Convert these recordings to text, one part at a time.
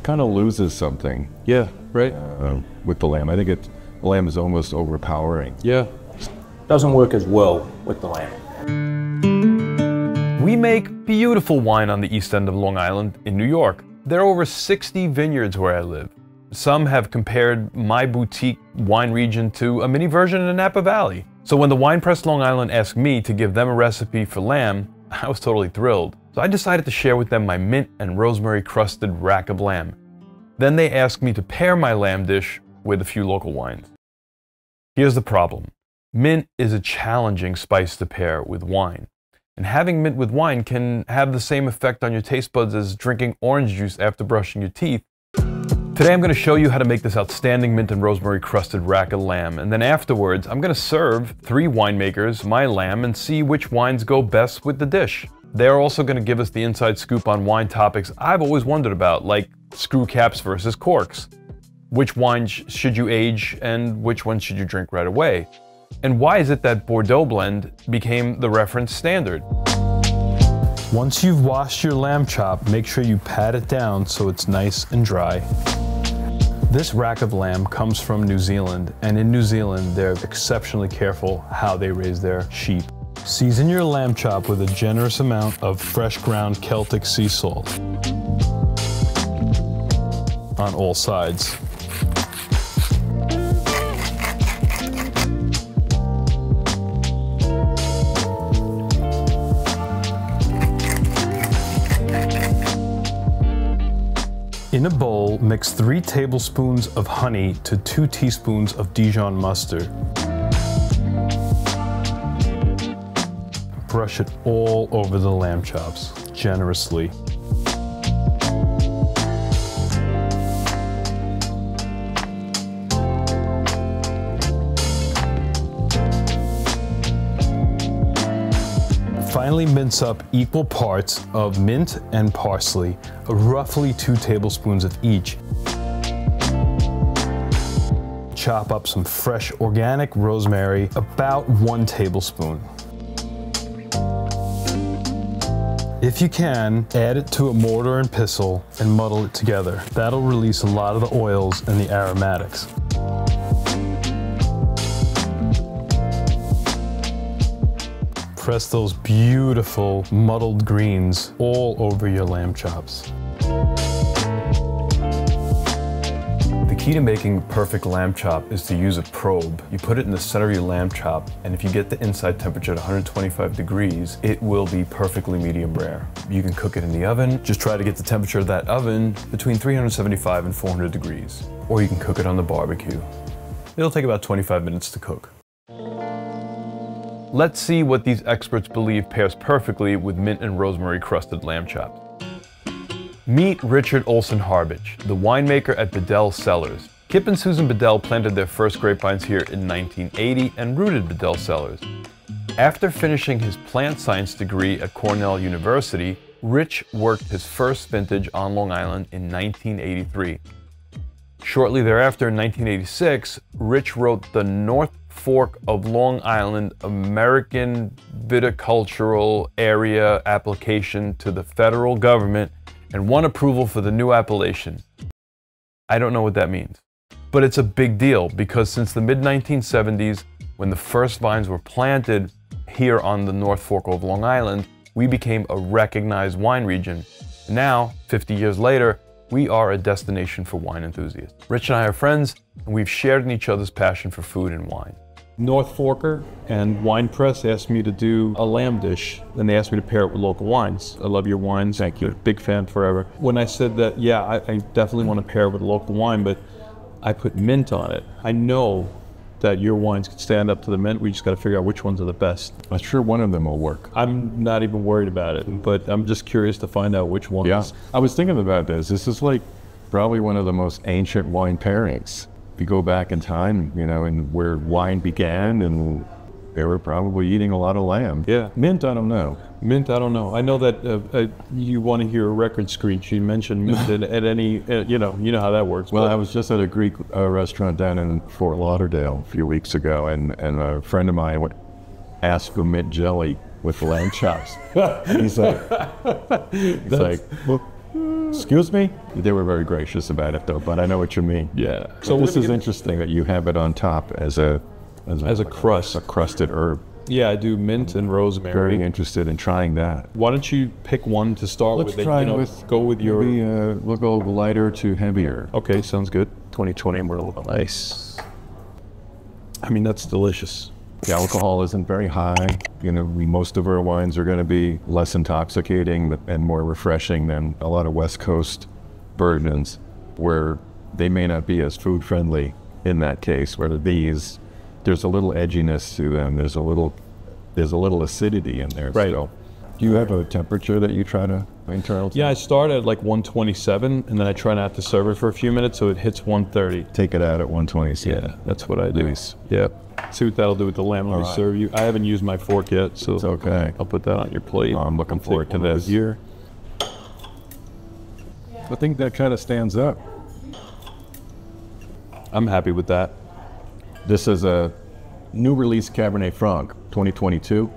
it kind of loses something Yeah, right? uh, with the lamb. I think it, the lamb is almost overpowering. Yeah. Doesn't work as well with the lamb. We make beautiful wine on the east end of Long Island in New York. There are over 60 vineyards where I live. Some have compared my boutique wine region to a mini version of the Napa Valley. So when the Wine Press Long Island asked me to give them a recipe for lamb, I was totally thrilled. So I decided to share with them my mint and rosemary crusted rack of lamb. Then they asked me to pair my lamb dish with a few local wines. Here's the problem. Mint is a challenging spice to pair with wine. And having mint with wine can have the same effect on your taste buds as drinking orange juice after brushing your teeth. Today I'm going to show you how to make this outstanding mint and rosemary crusted rack of lamb, and then afterwards I'm going to serve three winemakers my lamb and see which wines go best with the dish. They're also going to give us the inside scoop on wine topics I've always wondered about, like screw caps versus corks. Which wines should you age and which ones should you drink right away? And why is it that Bordeaux blend became the reference standard? Once you've washed your lamb chop, make sure you pat it down so it's nice and dry. This rack of lamb comes from New Zealand, and in New Zealand, they're exceptionally careful how they raise their sheep. Season your lamb chop with a generous amount of fresh ground Celtic sea salt on all sides. In a bowl, mix three tablespoons of honey to two teaspoons of Dijon mustard. Brush it all over the lamb chops, generously. Finally mince up equal parts of mint and parsley, roughly two tablespoons of each. Chop up some fresh organic rosemary, about one tablespoon. If you can, add it to a mortar and pestle and muddle it together. That'll release a lot of the oils and the aromatics. Press those beautiful muddled greens all over your lamb chops. Key to making perfect lamb chop is to use a probe. You put it in the center of your lamb chop, and if you get the inside temperature at 125 degrees, it will be perfectly medium rare. You can cook it in the oven. Just try to get the temperature of that oven between 375 and 400 degrees. Or you can cook it on the barbecue. It'll take about 25 minutes to cook. Let's see what these experts believe pairs perfectly with mint and rosemary crusted lamb chops. Meet Richard Olsen Harbich, the winemaker at Bedell Cellars. Kip and Susan Bedell planted their first grapevines here in 1980 and rooted Bedell Cellars. After finishing his plant science degree at Cornell University, Rich worked his first vintage on Long Island in 1983. Shortly thereafter, in 1986, Rich wrote the North Fork of Long Island American Viticultural Area application to the federal government and won approval for the new appellation. I don't know what that means, but it's a big deal because since the mid 1970s, when the first vines were planted here on the North Fork of Long Island, we became a recognized wine region. Now, 50 years later, we are a destination for wine enthusiasts. Rich and I are friends, and we've shared in each other's passion for food and wine. Northforker and Wine Press asked me to do a lamb dish, and they asked me to pair it with local wines. I love your wines. Thank you. Big fan forever. When I said that, yeah, I, I definitely want to pair it with a local wine, but I put mint on it. I know that your wines can stand up to the mint. We just got to figure out which ones are the best. I'm sure one of them will work. I'm not even worried about it, but I'm just curious to find out which ones. Yeah, I was thinking about this. This is like probably one of the most ancient wine pairings. If you go back in time, you know, and where wine began, and they were probably eating a lot of lamb. Yeah. Mint, I don't know. Mint, I don't know. I know that uh, uh, you want to hear a record screech. You mentioned mint at, at any, uh, you know, you know how that works. Well, but- I was just at a Greek uh, restaurant down in Fort Lauderdale a few weeks ago, and, and a friend of mine went, asked for mint jelly with lamb chops. he's like, he's like, well, Excuse me? They were very gracious about it, though, but I know what you mean. Yeah. So this is interesting that you have it on top as a as a, As a crust. a crusted herb. Yeah, I do mint and rosemary. Very interested in trying that. Why don't you pick one to start Let's with? and, try you know, with go with your. Maybe, uh, we'll go lighter to heavier. Okay, sounds good. 2020 we're a little nice. I mean, that's delicious. The alcohol isn't very high. You know, we, most of our wines are going to be less intoxicating and more refreshing than a lot of West Coast bourbons, where they may not be as food friendly in that case. Where these, there's a little edginess to them. There's a little, there's a little acidity in there. Right. Still. Do you have a temperature that you try to maintain? Yeah, I start at like 127, and then I try not to serve it for a few minutes so it hits 130. Take it out at 127. Yeah, that's what I do. Nice. Yeah. See what that'll do with the lamb when we right. serve you. I haven't used my fork yet, so It's okay. I'll put that on your plate. I'm looking forward to this. Here. I think that kind of stands up. I'm happy with that. This is a new release Cabernet Franc 2022.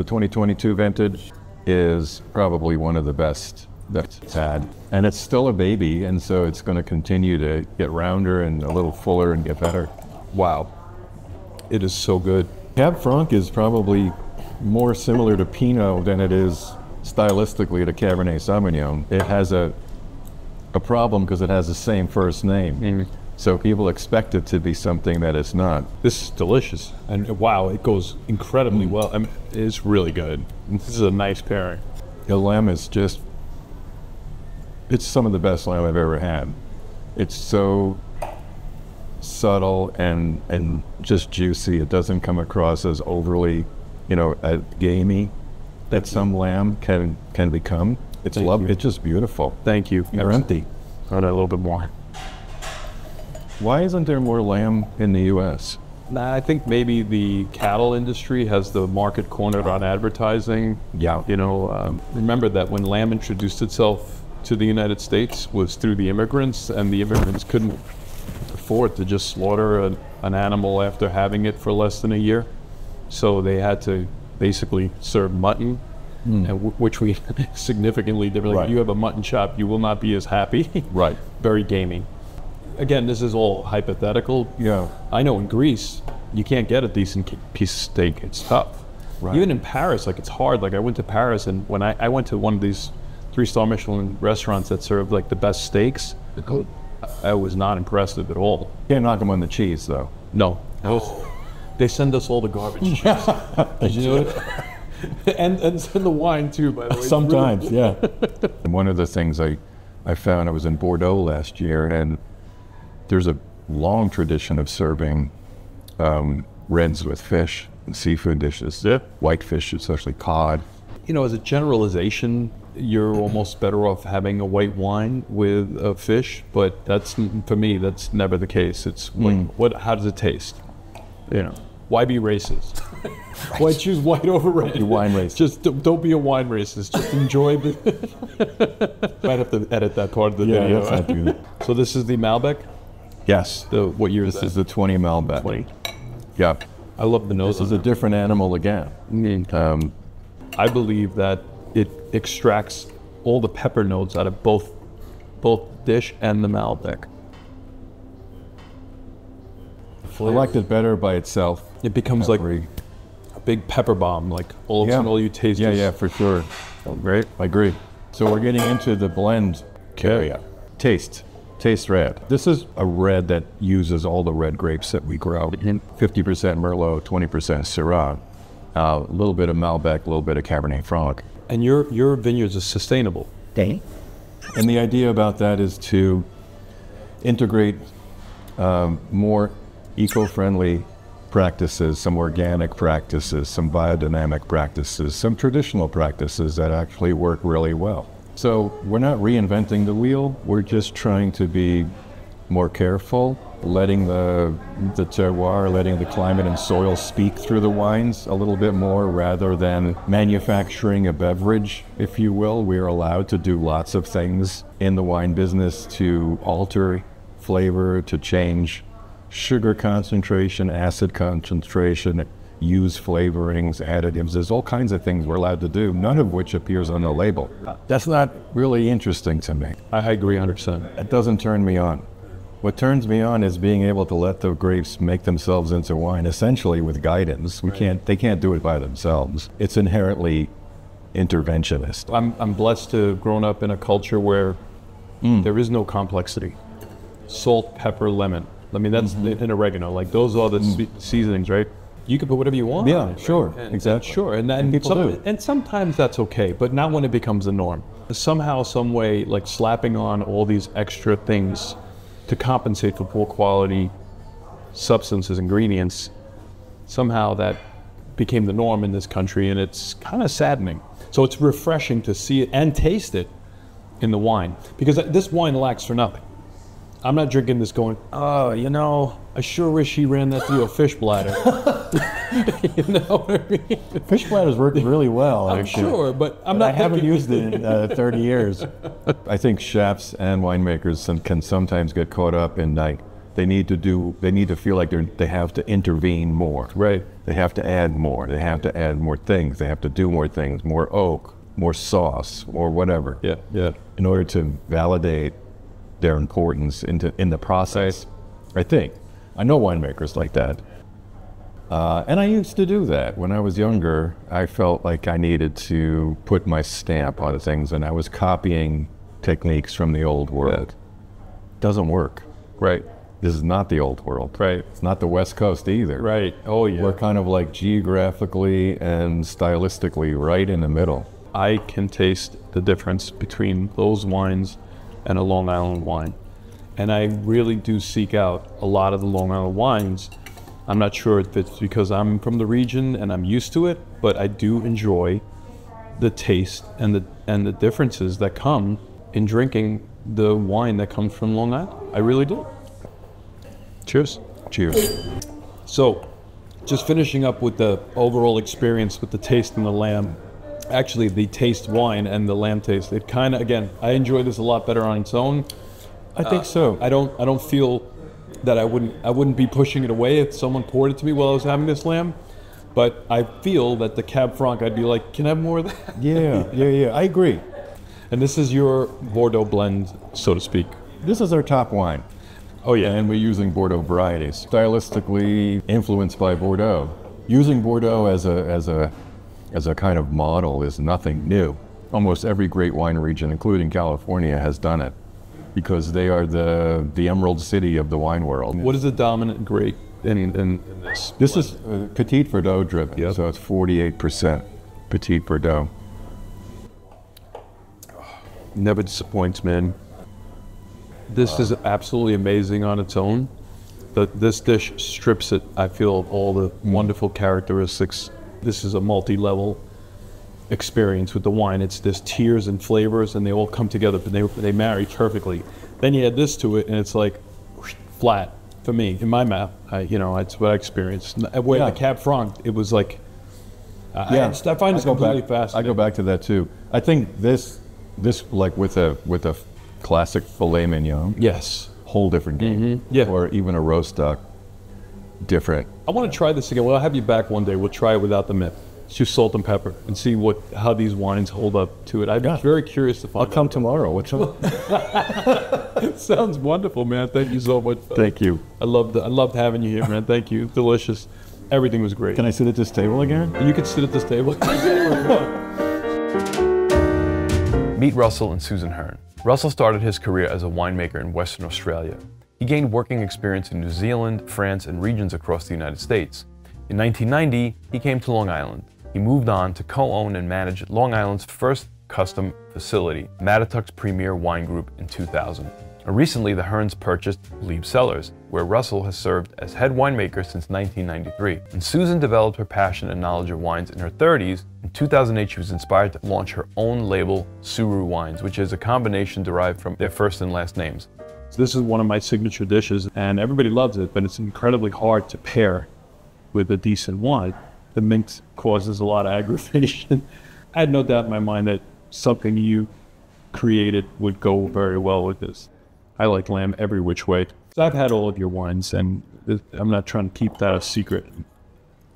The 2022 vintage is probably one of the best that it's had. And it's still a baby, and so it's going to continue to get rounder and a little fuller and get better. Wow. It is so good. Cab Franc is probably more similar to Pinot than it is stylistically to Cabernet Sauvignon. It has a a problem because it has the same first name. Mm-hmm. So people expect it to be something that it's not. This is delicious. And wow, it goes incredibly Mm. well. I mean, it's really good. This is a nice pairing. The lamb is just, it's some of the best lamb I've ever had. It's so subtle and, and just juicy. It doesn't come across as overly, you know, uh, gamey that some lamb can, can become. It's love. It's just beautiful. Thank you. You're empty. Add a little bit more. Why isn't there more lamb in the U.S.? Nah, I think maybe the cattle industry has the market cornered on advertising. Yeah. You know, um, remember that when lamb introduced itself to the United States was through the immigrants, and the immigrants couldn't afford to just slaughter an, an animal after having it for less than a year. So they had to basically serve mutton, and w- which we significantly differently. Right. You have a mutton chop, you will not be as happy. Right. Very gaming. Again, this is all hypothetical. Yeah. I know in Greece, you can't get a decent piece of steak. It's tough. Right. Even in Paris, like it's hard. Like I went to Paris, and when I, I went to one of these three-star Michelin restaurants that served like the best steaks, I, I was not impressed at all. Can't knock them on the cheese, though. No. Oh. They send us all the garbage. Did you know it? and, and send the wine too, by the way. Sometimes, yeah. and one of the things I, I found, I was in Bordeaux last year, and there's a long tradition of serving um, reds with fish and seafood dishes. Yeah. White fish, especially cod. you know, as a generalization, you're almost better off having a white wine with a fish, but that's for me. That's never the case. It's what, what how does it taste? You know, why be racist? Why choose white over red? Be wine racist. Just don't, don't be a wine racist. Just enjoy the. Might have to edit that part of the Yeah, video. let's not do that. So this is the Malbec. Yes. The what year is This that? is the 20 Malbec. 20. Yeah. I love the nose. This is a different animal again. Um, I believe that it extracts all the pepper notes out of both both dish and the Malbec. I liked it better by itself. It becomes like a big pepper bomb. Like all of a Yeah. sudden, all you taste Yeah, is yeah, for sure. great. I agree. So we're getting into the blend area. Taste. Taste red. This is a red that uses all the red grapes that we grow. 50% Merlot, 20% Syrah, uh, a little bit of Malbec, a little bit of Cabernet Franc. And your your vineyards are sustainable. And the idea about that is to integrate um, more eco-friendly practices, some organic practices, some biodynamic practices, some traditional practices that actually work really well. So we're not reinventing the wheel. We're just trying to be more careful, letting the the terroir, letting the climate and soil speak through the wines a little bit more rather than manufacturing a beverage, if you will. We're allowed to do lots of things in the wine business to alter flavor, to change sugar concentration, acid concentration, use flavorings, additives. There's all kinds of things we're allowed to do, none of which appears on the label. That's not really interesting to me. I, I agree 100%. It doesn't turn me on. What turns me on is being able to let the grapes make themselves into wine, essentially with guidance. We can't; they can't do it by themselves. It's inherently interventionist. I'm, I'm blessed to have grown up in a culture where Mm. there is no complexity. Salt, pepper, lemon. I mean, that's Mm-hmm. and oregano. Like those are the se- seasonings, right? You can put whatever you want. Yeah, it, right? sure, And- exactly. Sure, and then And people some- do. and sometimes that's okay, but not when it becomes the norm. Somehow, some way, like slapping on all these extra things to compensate for poor quality substances, ingredients, somehow that became the norm in this country, and it's kind of saddening. So it's refreshing to see it and taste it in the wine because this wine lacks for nothing. I'm not drinking this going, oh, you know, I sure wish he ran that through a fish bladder. you know what I mean? Fish bladders work really well. I'm actually. sure, but I'm But I not haven't used it in uh, 30 years. I think chefs and winemakers can sometimes get caught up in like they need to do they need to feel like they they have to intervene more. Right. They have to add more. They have to add more things. They have to do more things, more oak, more sauce, or whatever. Yeah, yeah. In order to validate their importance into in the process. I think. I know winemakers like that. Uh, and I used to do that. When I was younger, I felt like I needed to put my stamp on things, and I was copying techniques from the old world. Doesn't work. Right, This is not the old world. right, It's not the West Coast either. right. Oh, yeah. We're kind of like geographically and stylistically right in the middle. I can taste the difference between those wines and a Long Island wine. And I really do seek out a lot of the Long Island wines. I'm not sure if it's because I'm from the region and I'm used to it, but I do enjoy the taste and the and the differences that come in drinking the wine that comes from Long Island. I really do. Cheers. Cheers. So, just finishing up with the overall experience with the taste and the lamb. Actually, the taste wine and the lamb taste. It kind of again, I enjoy this a lot better on its own. I think so. I don't. I don't feel that I wouldn't. I wouldn't be pushing it away if someone poured it to me while I was having this lamb. But I feel that the Cab Franc, I'd be like, can I have more of that? yeah, yeah, yeah. I agree. And this is your Bordeaux blend, so to speak. This is our top wine. Oh yeah. and we're using Bordeaux varieties, stylistically influenced by Bordeaux. Using Bordeaux as a as a as a kind of model is nothing new. Almost every great wine region, including California, has done it because they are the the emerald city of the wine world. What is the dominant grape in, in, in this? This is uh, Petit Verdot driven, Yep. so it's 48% Petit Verdot. never disappoints, man. This is absolutely amazing on its own. But this dish strips it, I feel, of all the wonderful characteristics. This is a multi-level experience with the wine. It's this tiers and flavors, and they all come together, but they they marry perfectly. Then you add this to it, and it's like whoosh, flat for me in my mouth. I, you know, that's what I experienced. N- Where Yeah. the Cab Franc, it was like, I, Yeah, I, I find it's completely back, fascinating. I go back to that too. I think this this like with a with a classic filet mignon. Yes. whole different game. Mm-hmm. Yeah. Or even a roast duck, different. I want to try this again. Well, I'll have you back one day. We'll try it without the myth. Let's do salt and pepper and see what how these wines hold up to it. I'm Yeah. very curious to find. Out. I'll find come tomorrow. What's up? out. Sounds wonderful, man. Thank you so much. Thank you. I loved I loved having you here, man. Thank you. Delicious. Everything was great. Can I sit at this table again? you could sit at this table. Meet Russell and Susan Hearn. Russell started his career as a winemaker in Western Australia. He gained working experience in New Zealand, France, and regions across the United States. In 1990, he came to Long Island. He moved on to co-own and manage Long Island's first custom facility, Mattituck's Premier Wine Group, in 2000. Uh, recently, the Hearns purchased Lieb Cellars, where Russell has served as head winemaker since 1993. And Susan developed her passion and knowledge of wines in her 30s. In 2008, she was inspired to launch her own label, Suhru Wines, which is a combination derived from their first and last names. This is one of my signature dishes, and everybody loves it, but it's incredibly hard to pair with a decent wine. The mint causes a lot of aggravation. I had no doubt in my mind that something you created would go very well with this. I like lamb every which way. So I've had all of your wines, and I'm not trying to keep that a secret.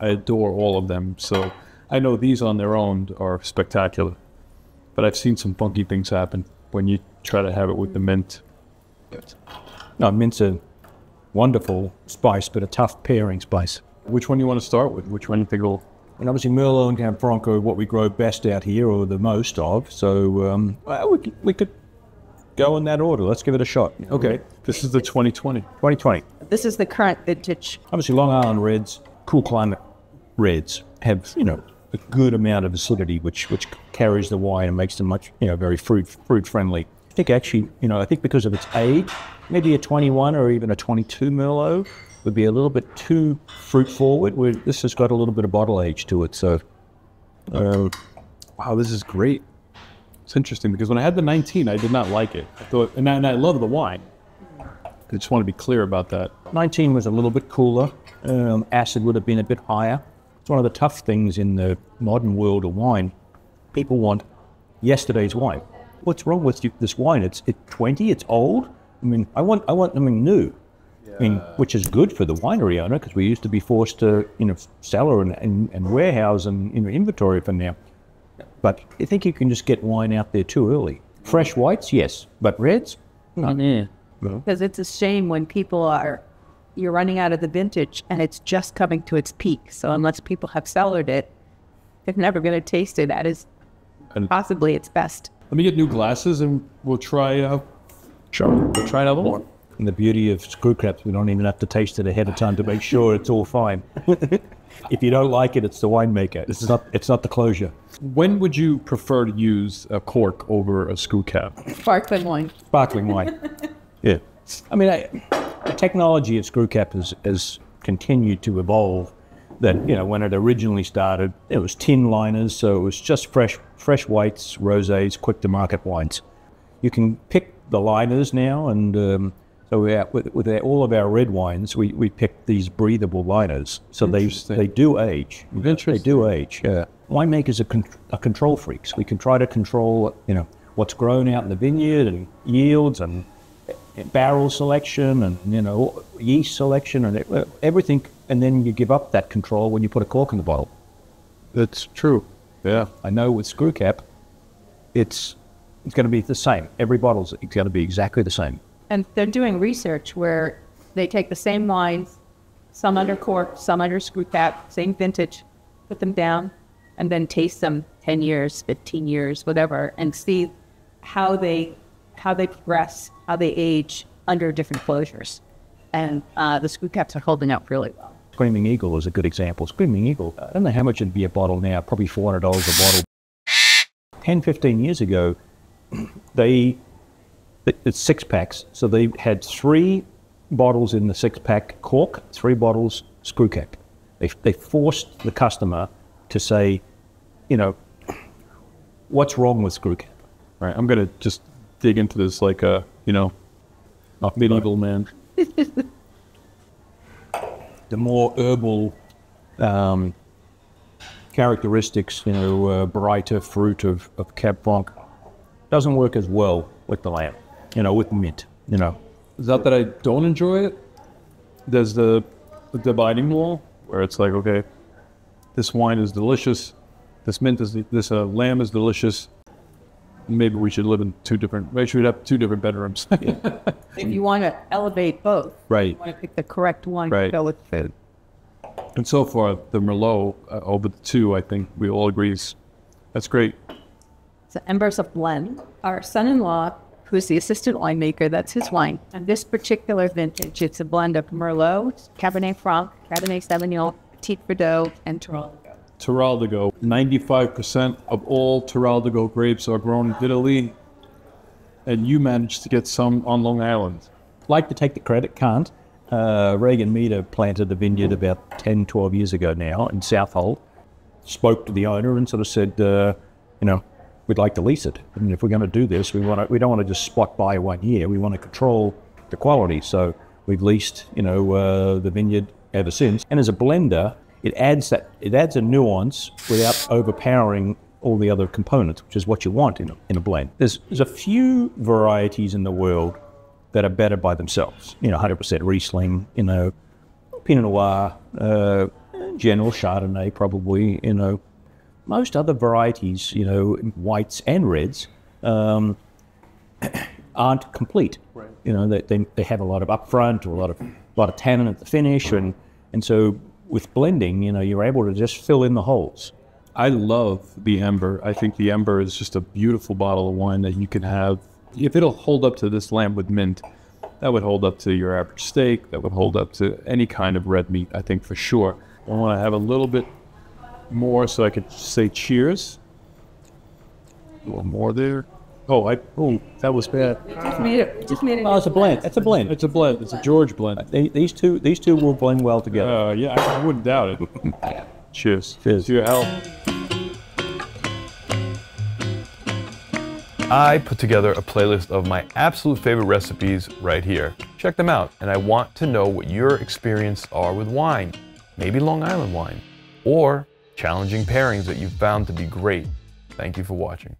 I adore all of them. So I know these on their own are spectacular, but I've seen some funky things happen when you try to have it with the mint. No, mint's a wonderful spice, but a tough pairing spice. Which one do you want to start with? Which one you think will? And obviously, Merlot and Cab Franc are what we grow best out here, or the most of. So um, well, we, could, we could go in that order. Let's give it a shot. Okay, this is the 2020. 2020. This is the current vintage. Obviously, Long Island Reds, cool climate reds, have you know a good amount of acidity, which which carries the wine and makes them much you know very fruit fruit friendly. I think actually, you know, I think because of its age, maybe a 21 or even a 22 Merlot would be a little bit too fruit forward. Where this has got a little bit of bottle age to it, so Uh, wow, this is great. It's interesting because when I had the 19, I did not like it. I thought, and I, and I love the wine. I just want to be clear about that. 19 was a little bit cooler. Um, acid would have been a bit higher. It's one of the tough things in the modern world of wine. People want yesterday's wine. What's wrong with you, this wine? It's it's 20. It's old. I mean, I want I want something new. I mean, which is good for the winery owner because we used to be forced to you know cellar and, and, and warehouse and you know inventory for now. But I think you can just get wine out there too early. Fresh whites, yes, but reds, no. Because it's a shame when people are, you're running out of the vintage and it's just coming to its peak. So unless people have cellared it, they're never going to taste it at its And- possibly its best. Let me get new glasses and we'll try. Uh, sure, we'll try another one. And the beauty of screw caps, we don't even have to taste it ahead of time to make sure it's all fine. if you don't like it, it's the winemaker. It's not. It's not the closure. When would you prefer to use a cork over a screw cap? Sparkling wine. Sparkling wine. yeah. I mean, I, the technology of screw cap has, has continued to evolve. That you know, when it originally started, it was tin liners, so it was just fresh, fresh whites, rosés, quick to market wines. You can pick the liners now, and um, so we with, with all of our red wines, we, we pick these breathable liners, so they they do age. They do age. Yeah. Winemakers are, con- are control freaks. We can try to control, you know, what's grown out in the vineyard and yields and eh, barrel selection and you know yeast selection and e- everything, and then you give up that control when you put a cork in the bottle. That's true. Yeah. I know with screw cap, it's it's going to be the same. Every bottle's it's going to be exactly the same. And they're doing research where they take the same wines, some under cork, some under screw cap, same vintage, put them down, and then taste them 10 years, 15 years, whatever, and see how they how they progress, how they age under different closures. And uh, the screw caps are holding up really well. Screaming Eagle is a good example. Screaming Eagle, I don't know how much it'd be a bottle now, probably $400 a bottle. 10, 15 years ago, they, it's six packs, so they had three bottles in the six pack cork, three bottles screw cap. They, they forced the customer to say, you know, what's wrong with screw cap? All right. I'm gonna just dig into this like a you know, medieval man. the more herbal um, characteristics, you know, uh, brighter fruit of, of Cab Franc doesn't work as well with the lamb, you know, with mint, you know. It's not that I don't enjoy it. There's the, the dividing wall where it's like, okay, this wine is delicious, this mint is this uh, lamb is delicious. Maybe we should live in two different. Maybe we should have two different bedrooms. If you want to elevate both, right. you want to pick the correct one Right. to go with food. And so far, the Merlot uh, over the two, I think we all agree is that's great. So Embers of Blend. Our son-in-law, who's the assistant winemaker, that's his wine. And this particular vintage, it's a blend of Merlot, Cabernet Franc, Cabernet Sauvignon, Petit Verdot, and Toronto. Teroldego. 95% of all Teroldego grapes are grown in Italy, and you managed to get some on Long Island. Like to take the credit, can't. Uh, Regan Meador planted the vineyard about 10, 12 years ago now in Southold. Spoke to the owner and sort of said, uh, you know, we'd like to lease it. And if we're going to do this, we want to, we don't want to just spot buy one year. We want to control the quality. So we've leased, you know, uh, the vineyard ever since. And as a blender, it adds that it adds a nuance without overpowering all the other components, which is what you want in a, in a blend. There's, there's a few varieties in the world that are better by themselves. You know, 100% Riesling, you know, Pinot Noir, uh, general, Chardonnay probably, you know, most other varieties, you know, whites and reds, um, aren't complete. Right. You know, they, they, they have a lot of upfront or a lot of a lot of tannin at the finish, and and so with blending, you know, you're able to just fill in the holes. I love the Ember. I think the Ember is just a beautiful bottle of wine that you can have. If it'll hold up to this lamb with mint, that would hold up to your average steak. That would hold up to any kind of red meat, I think for sure. I want to have a little bit more so I could say cheers. A little more there. Oh, I oh that was bad. Just made it. Just made it. Oh, it's a blend. It's a blend. It's a blend. It's a George blend. They, these two these two will blend well together. Uh, yeah, I, I wouldn't doubt it. Cheers. Cheers. To your health. I put together a playlist of my absolute favorite recipes right here. Check them out, and I want to know what your experience are with wine. Maybe Long Island wine, or challenging pairings that you've found to be great. Thank you for watching.